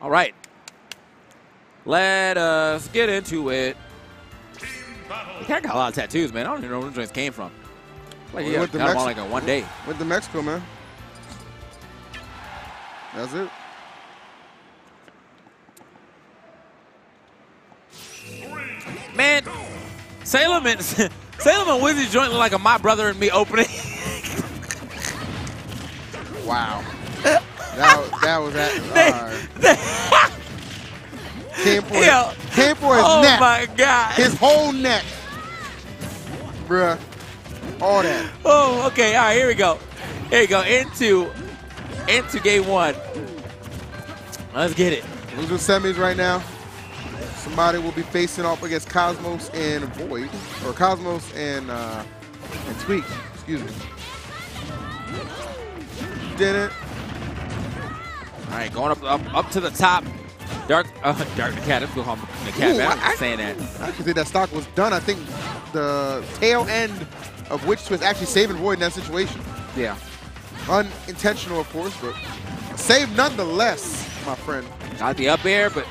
All right. Let us get into it. The cat got a lot of tattoos, man. I don't even know where those joints came from. Like, Well, yeah, with the got them all Mex- like in one day. Went to Mexico, man. That's it. Man, Salem and Salem and Wizzy's joint look like a my brother and me opening. Wow. That, that was that. All right. Came for, Yo. his, came for his oh neck. my god. His whole neck. Bruh. All that. Oh, okay. All right, here we go. Here we go. Into into game one. Let's get it. Loser semis right now. Somebody will be facing off against Cosmos and Void, or Cosmos and uh, and Tweek. Excuse me. Did it? All right, going up up, up to the top. Dark uh, Dark the cat. Let's go home. The cat. Ooh. I'm I- saying that. I actually think that stock was done. I think the tail end of Witch was actually saving Void in that situation. Yeah. Unintentional, of course, but save nonetheless, my friend. Not the up air, but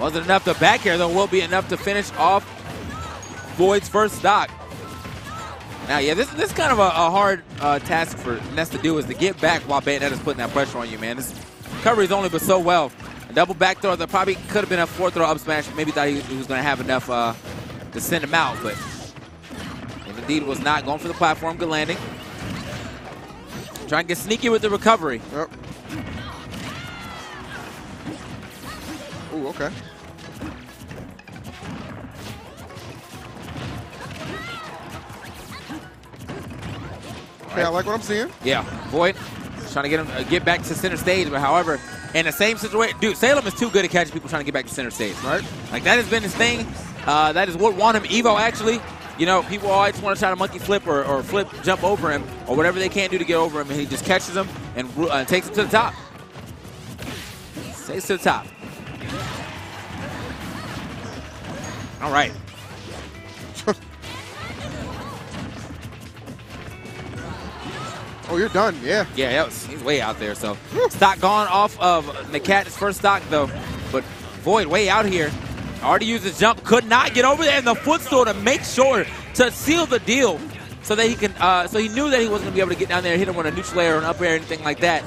wasn't enough. The back air though will be enough to finish off Void's first stock. Now, yeah, this this is kind of a, a hard uh, task for Ness to do is to get back while Bayonetta's putting that pressure on you, man. This recovery is only but so well. A double back throw that probably could have been a fourth throw up smash. Maybe thought he, he was going to have enough uh, to send him out, but indeed was not going for the platform. Good landing. Trying to get sneaky with the recovery. Yep. Ooh, okay. Okay, I like what I'm seeing. Yeah, Void trying to get him uh, get back to center stage, but however, in the same situation, dude, Salem is too good at catching people trying to get back to center stage. Right. Like that has been his thing. Uh, that is what won him Evo. Actually, you know, people always want to try to monkey flip or, or flip jump over him or whatever they can do to get over him, and he just catches them and uh, takes him to the top. Takes to the top. All right. Oh, you're done. Yeah. Yeah, was, he's way out there. So stock gone off of Nakat's first stock though, but Void way out here. Already used his jump, could not get over there in the footstool to make sure to seal the deal, so that he can. Uh, so he knew that he wasn't gonna be able to get down there and hit him with a neutral air or an up air or anything like that.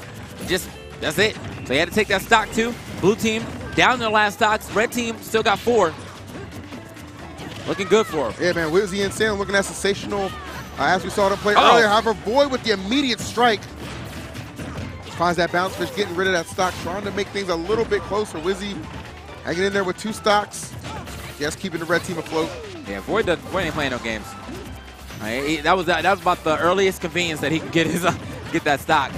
Just that's it. So he had to take that stock too. Blue team down their last stocks. Red team still got four. Looking good for him. Yeah, man. Wizzy and Sam looking at sensational. As we saw them play Uh-oh. earlier, however, Void with the immediate strike. Finds that bounce fish, getting rid of that stock, trying to make things a little bit closer. Wizzy hanging in there with two stocks. Just keeping the red team afloat. Yeah, Void, does, Void ain't playing no games. Uh, he- that was that, that was about the earliest convenience that he could get his uh, get that stock.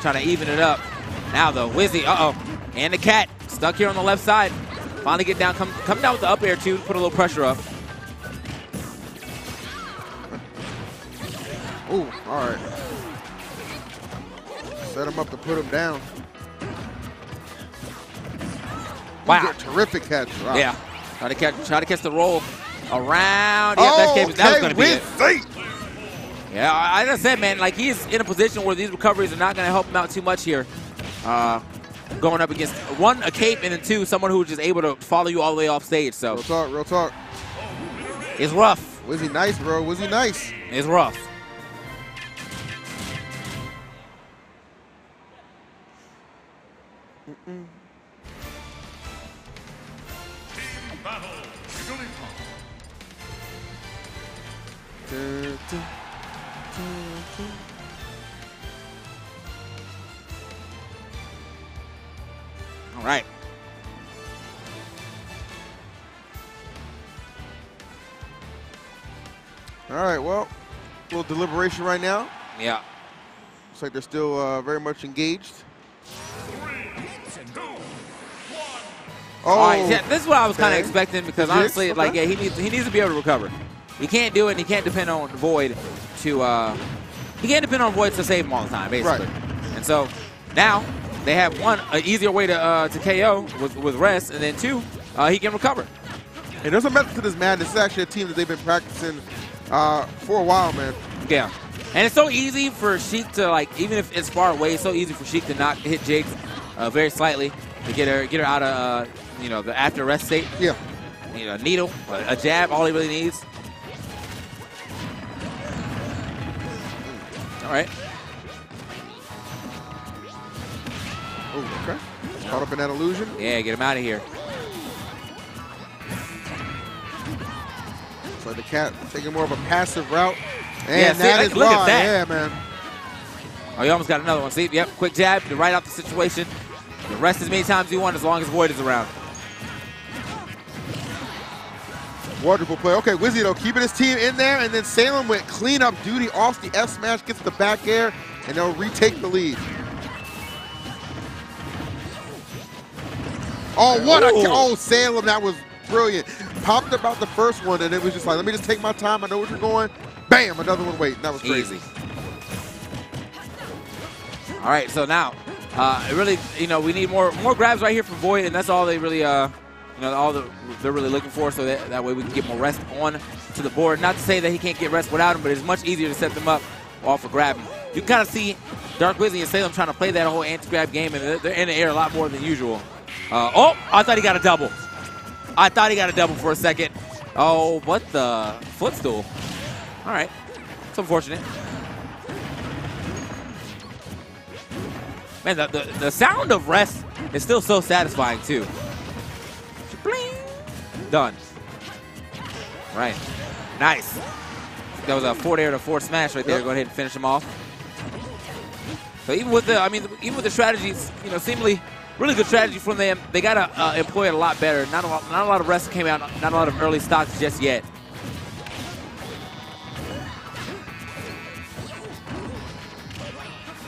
Trying to even it up. Now though, Wizzy, uh oh, and the cat stuck here on the left side. Finally get down, come come down with the up air too, put a little pressure up. Ooh, all right. Set him up to put him down. Wow. Terrific catch. Wow. Yeah, try to catch, try to catch the roll around. Yeah, that, came, that was gonna be it. Yeah, I- I said, man, like he's in a position where these recoveries are not going to help him out too much here. Uh, going up against one a cape and then two someone who's just able to follow you all the way off stage. So Real talk, real talk. it's rough. Was he nice, bro. Was he nice. It's rough. Dun, dun, dun. All right. All right, well, a little deliberation right now. Yeah. Looks like they're still uh, very much engaged. Oh, right. Yeah, this is what I was kind of expecting because honestly, okay. like, yeah, he needs he needs to be able to recover. He can't do it. and He can't depend on Void to. Uh, he can't depend on Void to save him all the time, basically. Right. And so now they have one an easier way to uh, to KO with with rest, and then two, uh, he can recover. And there's a method to this madness. This is actually a team that they've been practicing uh, for a while, man. Yeah. And it's so easy for Sheik to, like, even if it's far away, it's so easy for Sheik to not hit Jigs uh, very slightly. to get her get her out of uh, you know the after rest state. Yeah. You know, a needle, a, a jab, all he really needs. All right. Oh, okay. Caught up in that illusion. Yeah, get him out of here. So the cat taking more of a passive route. And Yeah, see, that like, is look at why. that. Yeah, man. Oh, you almost got another one. See, yep, quick jab to right out the situation. The rest as many times you want as long as Void is around. Wonderful play. Okay, Wizzy though keeping his team in there, and then Salem went clean up duty off the F smash, gets the back air, and they'll retake the lead. Oh, what a oh Salem, that was brilliant. Popped about the first one, and it was just like, let me just take my time. I know where you're going. Bam, another one waiting. That was crazy. Easy. All right, so now, uh, it really, you know, we need more more grabs right here for Void, and that's all they really, uh, you know, all the, they're really looking for. So that, that way we can get more rest on to the board. Not to say that he can't get rest without him, but it's much easier to set them up off of grabbing. You can kind of see Dark Wizzy and Salem trying to play that whole anti-grab game, and they're- in the air a lot more than usual. Uh, oh, I thought he got a double. I thought he got a double for a second. Oh, what the footstool? All right, it's unfortunate. Man, the, the, the sound of rest is still so satisfying, too. Bling. Done. Right. Nice. That was a forward air to forward smash right there. Go ahead and finish him off. So even with the, I mean, even with the strategies, you know, seemingly really good strategy from them, they got to uh, employ it a lot better. Not a lot, not a lot of rest came out, not a lot of early stocks just yet.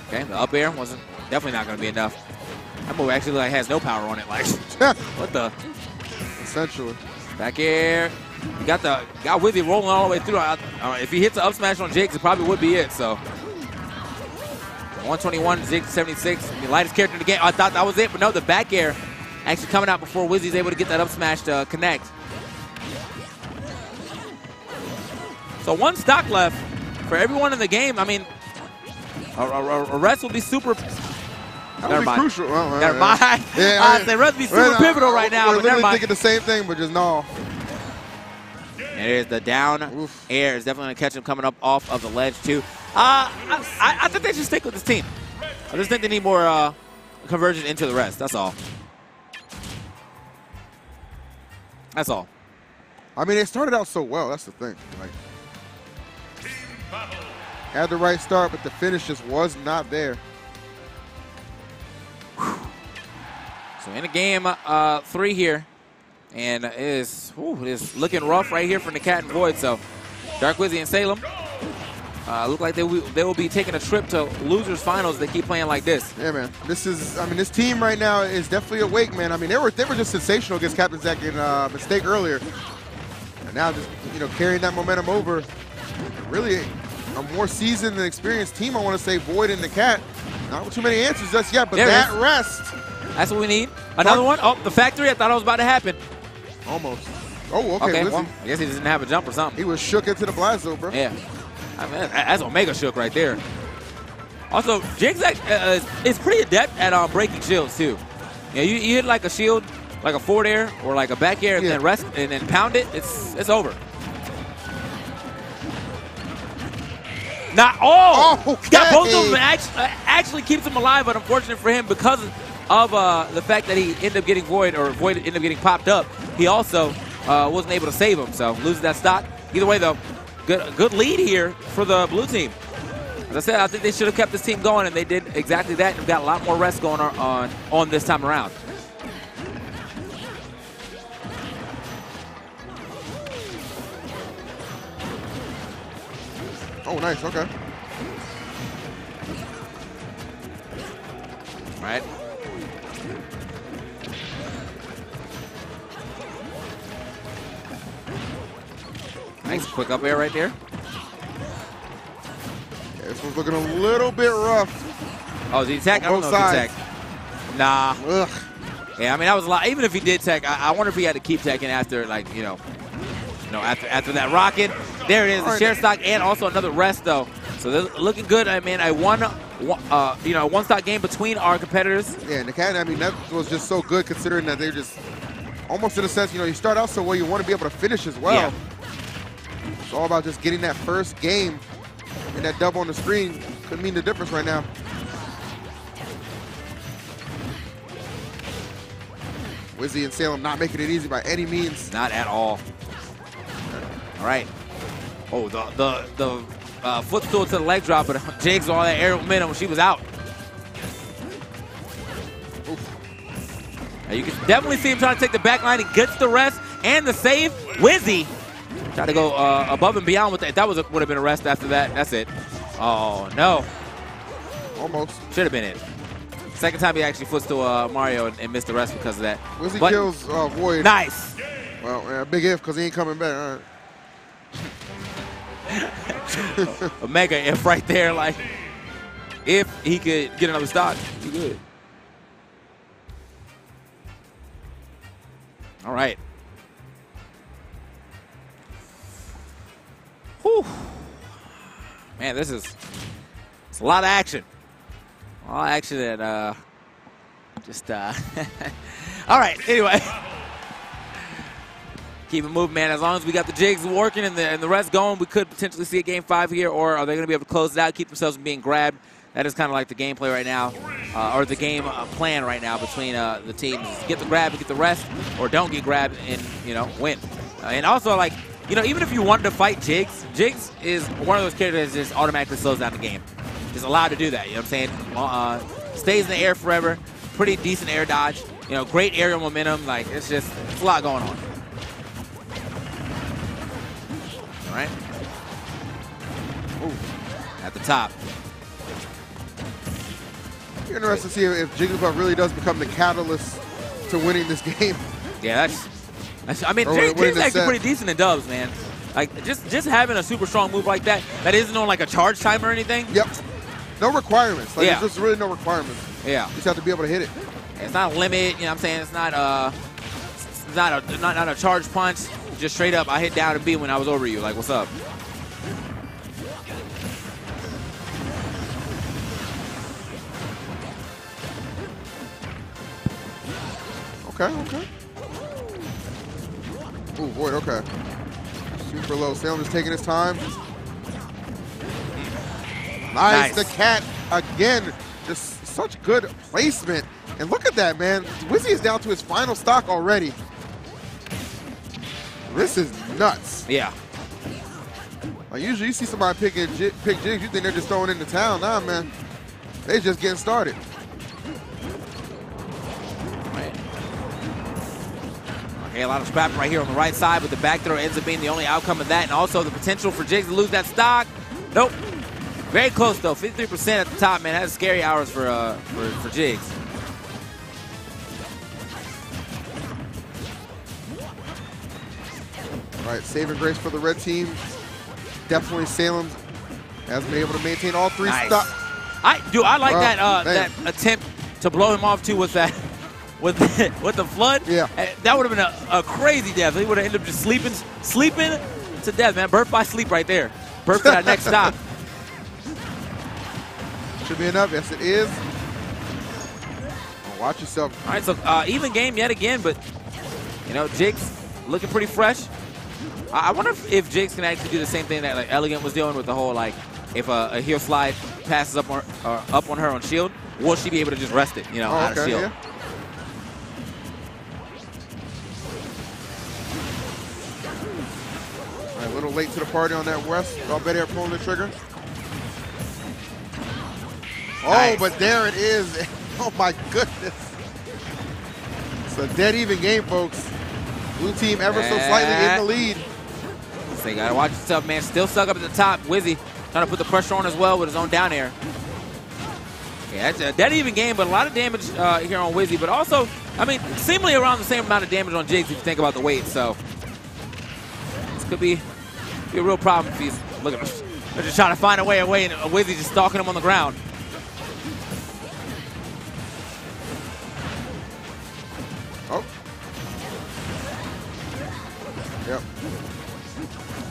Okay, the up air wasn't definitely not going to be enough. That move actually like has no power on it. Like, what the? Back air. You got the got Wizzy rolling all the way through. I, uh, if he hits the up smash on Jigs, it probably would be it. So 121, Jigs 76. The lightest character in the game. I thought that was it, but no, the back air actually coming out before Wizzy's able to get that up smash to connect. So one stock left for everyone in the game. I mean, a, a, a rest will be super. That Never mind. crucial. Well, uh, Never mind. Yeah, I I say super Well, pivotal right now, We're but never mind. thinking the same thing, but just no. There's the down Oof. air is definitely going to catch him coming up off of the ledge, too. Uh, I, I, I think they should stick with this team. I just think they need more uh, conversion into the rest. That's all. That's all. I mean, it started out so well. That's the thing. Like, had the right start, but the finish just was not there. So in the game uh, three here, and it is, ooh, it is looking rough right here from the Cat and Void. So Dark Wizzy and Salem uh, look like they will, they will be taking a trip to losers finals. They keep playing like this. Yeah, man. This is. I mean, this team right now is definitely awake, man. I mean, they were they were just sensational against Captain Zack in uh, mistake earlier, and now just you know carrying that momentum over. Really, a more seasoned and experienced team. I want to say Void and the Cat. Not with too many answers just yet, but There that rest That's what we need. Another one. Oh, the factory. I thought it was about to happen. almost. Oh, okay. Okay, well, I guess he doesn't have a jump or something. He was shook into the Blazo, bro. Yeah. I mean, that's Omega Shook right there. Also, Jigsaw uh, is, is pretty adept at um, breaking shields, too. Yeah, you, you hit like a shield, like a forward air or like a back air, and Yeah. then rest and then pound it, it's it's over. Not oh, got both of them. Actually, uh, actually keeps him alive, but unfortunate for him because of uh, the fact that he ended up getting void or void ended up getting popped up. He also uh, wasn't able to save him, so loses that stock. Either way, though, good good lead here for the blue team. As I said, I think they should have kept this team going, and they did exactly that. And got a lot more rest going on on, on this time around. Oh, nice. Okay. All right. Nice quick up air right there. Yeah, this one's looking a little bit rough. Oh, the attack? I don't know if he sides. tech. Nah. Ugh. Yeah, I mean that was a lot. Even if he did tech, I, I wonder if he had to keep teching after, like you know, you know, after after that rocket. There it is, the share stock and also another rest though. So they're looking good. I mean, a one one- uh, you know, one stock game between our competitors. Yeah, and the cat, I mean, that was just so good considering that they're just almost in a sense, you know, you start out so well, you want to be able to finish as well. Yeah. It's all about just getting that first game and that double on the screen could mean the difference right now. Wizzy and Salem not making it easy by any means. Not at all. All right. Oh, the the the uh, footstool to the leg drop, but Jigs all that air momentum when she was out. Now you can definitely see him trying to take the back line. He gets the rest and the save. Wizzy tried to go uh, above and beyond with that. That was a, would have been a rest after that. That's it. Oh no, Almost. should have been it. Second time he actually footstool uh, Mario and, and missed the rest because of that. Wizzy But- kills uh, Void. Nice. Well, yeah, big if because he ain't coming back. All right. a mega if right there. Like, if he could get another stock, he good. All right. Whew. Man, this is it's a lot of action. A lot of action and uh, just uh. All right. Anyway. Keep it moving, man. As long as we got the jigs working and the, and the rest going, we could potentially see a game five here, or are they going to be able to close it out, keep themselves from being grabbed? That is kind of like the gameplay right now, uh, or the game uh, plan right now between uh, the teams. Get the grab and get the rest, or don't get grabbed and, you know, win. Uh, and also, like, you know, even if you wanted to fight Jigs, Jigs is one of those characters that just automatically slows down the game. Just allowed to do that, you know what I'm saying? Uh, stays in the air forever, pretty decent air dodge, you know, great aerial momentum. Like, it's just, it's a lot going on. All right. Ooh, at the top. Interested to see if Jigglypuff really does become the catalyst to winning this game. Yeah, that's. I mean, Or Jig- winning Jig's the actually pretty decent in dubs, man. Like just just having a super strong move like that that isn't on like a charge time or anything. Yep. No requirements. Like, Yeah. There's just really no requirements. Yeah, You just have to be able to hit it. it's not a limit. You know, what I'm saying it's not uh, it's not a not, not a charge punch. Just straight up, I hit down and B when I was over you. Like, what's up? Okay, okay. Ooh, Void, okay. Super low. Salem just taking his time. Nice. Nice. The cat again. Just such good placement. And look at that, man. Wizzy is down to his final stock already. This is nuts. Yeah, Like usually you see somebody picking pick jigs, you think they're just throwing into town. Nah, man. They just getting started. A lot of scrap right here on the right side, but the back throw ends up being the only outcome of that, and also the potential for Jigs to lose that stock. Nope. Very close though, 53% at the top, man. That's scary hours for uh for, for Jigs. All right, saving grace for the red team. Definitely Salem has been able to maintain all three Nice. stocks. I do. I like that uh, that attempt to blow him off too with that with the, with the flood. Yeah. Uh, that would have been a, a crazy death. He would have ended up just sleeping sleeping to death, man. Birth by sleep right there. Birth for that next stop. Should be enough. Yes, it is. Watch yourself. All right, so uh, even game yet again, but you know, Jigs looking pretty fresh. I, I wonder if, if Jigs can actually do the same thing that like Elegant was doing with the whole like if a, a heel slide passes up on or up on her on shield, will she be able to just rest it? You know, Oh, out of shield. yeah. Late to the party on that West. Y'all better have pulling the trigger. Oh, Nice. but there it is. Oh my goodness. It's a dead even game, folks. Blue team ever so slightly in the lead. So you gotta watch yourself, man. Still stuck up at the top. Wizzy trying to put the pressure on as well with his own down air. Yeah, it's a dead even game, but a lot of damage uh, here on Wizzy. But also, I mean, seemingly around the same amount of damage on Jigs if you think about the weight. So this could be, be a real problem if he's looking. They're just trying to find a way away, and Wizzy just stalking him on the ground. Oh. Yep.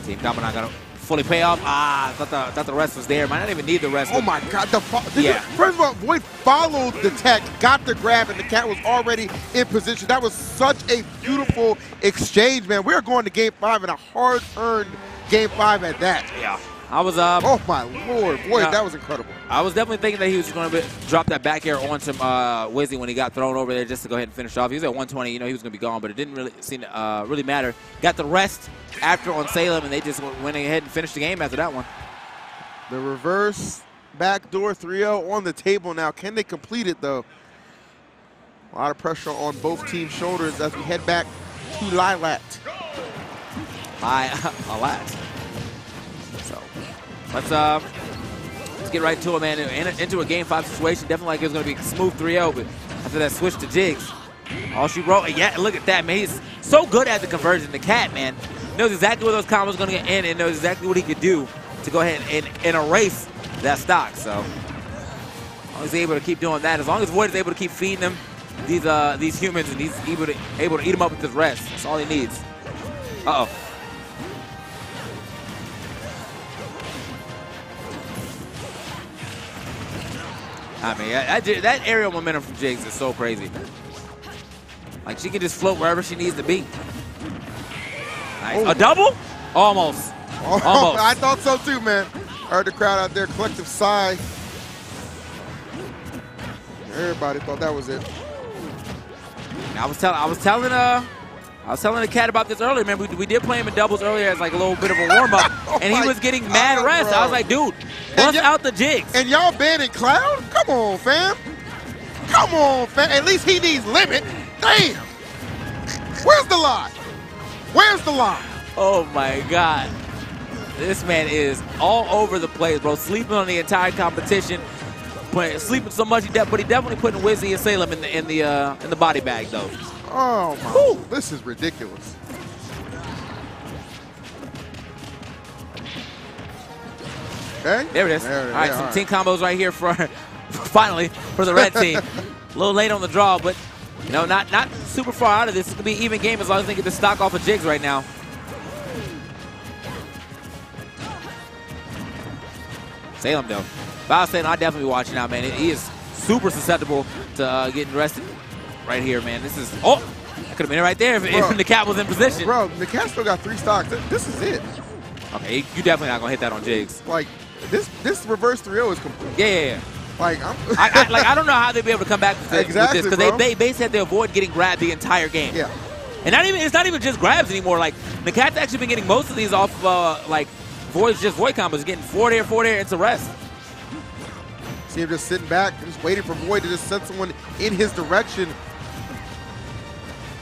Team Kamana gonna fully pay off. Ah, thought the, thought the rest was there. Might not even need the rest. Oh my God! The Yeah. first of all, Void followed the tech, got the grab, and the cat was already in position. That was such a beautiful exchange, man. We are going to Game Five in a hard-earned Game Five at that. Yeah. I was uh, Oh my lord, boy, that was incredible. I was definitely thinking that he was going to drop that back air onto uh, Wizzy when he got thrown over there just to go ahead and finish off. He was at 120. You know he was going to be gone, but it didn't really seem to uh, really matter. Got the rest after on Salem, and they just went went ahead and finished the game after that one. The reverse backdoor 3-0 on the table now. Can they complete it though? A lot of pressure on both teams' shoulders as we head back to Lilat. By a lot. So let's uh let's get right to it, man. In- into a game five situation, definitely like it was gonna be smooth 3-0, but after that switch to Jigs, all she wrote, yeah, look at that, man. He's so good at the conversion. The cat, man, knows exactly where those combos are gonna get in and knows exactly what he could do to go ahead and, and erase that stock. So as long as he's able to keep doing that, as long as Void is able to keep feeding him these uh these humans and he's able to able to eat them up with his rest, that's all he needs. Uh I mean, I, I did- that aerial momentum from Jigs is so crazy. Like, she can just float wherever she needs to be. Nice. Oh. A double? Almost. Oh, Almost. I thought so too, man. I Heard the crowd out there, collective sigh. Everybody thought that was it. I was telling, I was telling, uh, I was telling the cat about this earlier. Man, we, we did play him in doubles earlier as like a little bit of a warm up, Oh and he was getting mad God, rest. bro. I was like, dude, bust out the jigs. And y'all banning Cloud? Come on, fam. Come on, fam. At least he needs limit. Damn. Where's the lie? Where's the lie? Oh my God. This man is all over the place, bro. Sleeping on the entire competition. Playing, sleeping so much, he but he definitely putting Wizzy and Salem in the in the uh, in the body bag though. Oh my! Whew. This is ridiculous. Okay. There it is. There all right, yeah, some all team combos right here for finally for the red team. A little late on the draw, but you know, not not super far out of this. It's gonna be an even game as long as they get the stock off of jigs right now. Salem though, I was saying I'd definitely be watching out, man. He is super susceptible to uh, getting rested right here, man. This is oh, could have been it right there if, Bro. if the cat was in position. Bro, the cat still got three stocks. This is it. Okay, you definitely not gonna hit that on jigs. Like this, this reverse 3-0 is complete. Yeah, yeah, yeah. Like I'm. I, I, like I don't know how they'd be able to come back with this Exactly, because bro. they, they basically had to avoid getting grabbed the entire game. yeah. And not even it's not even just grabs anymore. Like the cat's actually been getting most of these off uh, like voids, just void combos, getting four there, four there, it's a rest. See him just sitting back, just waiting for Void to just send someone in his direction.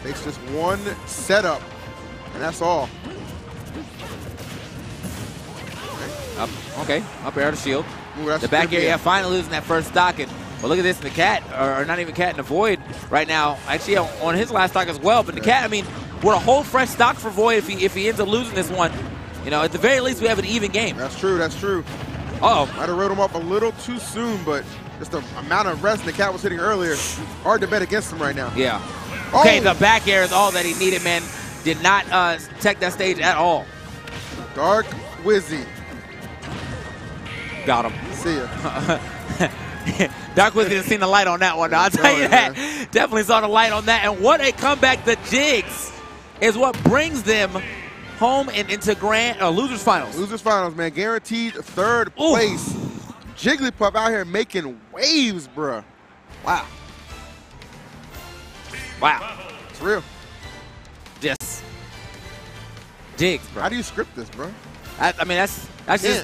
Takes just one setup, and that's all. Up, okay, up air to shield. Ooh, The back be yeah, finally losing that first docket. But look at this, the cat, or, not even cat in the void right now. Actually, on, on his last stock as well. But the cat, I mean, we're a whole fresh stock for void if he if he ends up losing this one. You know, at the very least, we have an even game. That's true. That's true. Uh oh, Might have wrote him up a little too soon, but just the amount of rest the cat was hitting earlier, hard to bet against him right now. yeah. Okay, Oh! the back air is all that he needed, man. Did not uh, take that stage at all. Dark Wizzy. Got him. See ya. Dark Wizard didn't see the light on that one. I'll tell you that. Definitely saw the light on that. And what a comeback. The Jigs is what brings them home and into grand uh, losers finals. Losers finals, man. Guaranteed third Ooh. place. Jigglypuff out here making waves, bruh. Wow. Wow. It's real. Just Jigs, bro. How do you script this, bro? I, I mean, that's that's Yeah. just